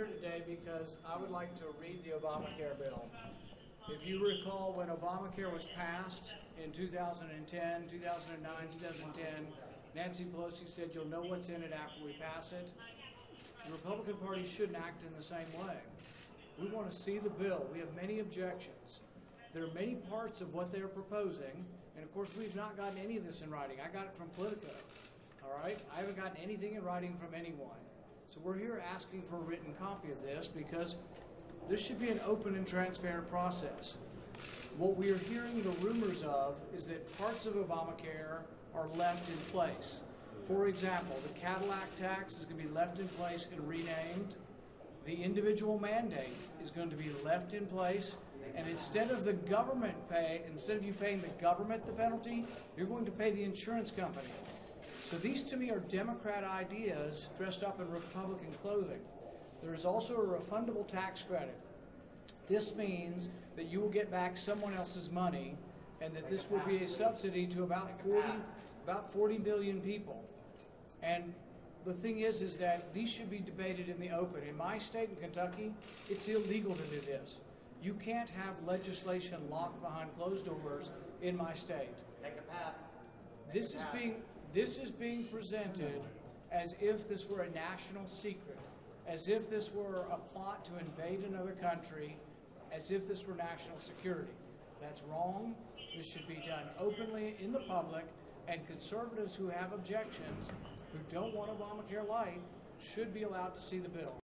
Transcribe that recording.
here today because I would like to read the Obamacare bill. If you recall, when Obamacare was passed in 2010, 2009, 2010, Nancy Pelosi said you'll know what's in it after we pass it. The Republican Party shouldn't act in the same way. We want to see the bill. We have many objections. There are many parts of what they're proposing, and of course, we've not gotten any of this in writing. I got it from Politico. All right? I haven't gotten anything in writing from anyone. So we're here asking for a written copy of this because this should be an open and transparent process. What we are hearing the rumors of is that parts of Obamacare are left in place. For example, the Cadillac tax is going to be left in place and renamed. The individual mandate is going to be left in place. And instead of the government pay, instead of you paying the government the penalty, you're going to pay the insurance company. So these to me are Democrat ideas dressed up in Republican clothing. There is also a refundable tax credit. This means that you will get back someone else's money and that this will be a subsidy to about 40, about 40 million people. And the thing is, is that these should be debated in the open. In my state, in Kentucky, it's illegal to do this. You can't have legislation locked behind closed doors in my state. Make a path. This is being this is being presented as if this were a national secret, as if this were a plot to invade another country, as if this were national security. That's wrong. This should be done openly in the public, and conservatives who have objections, who don't want Obamacare light, should be allowed to see the bill.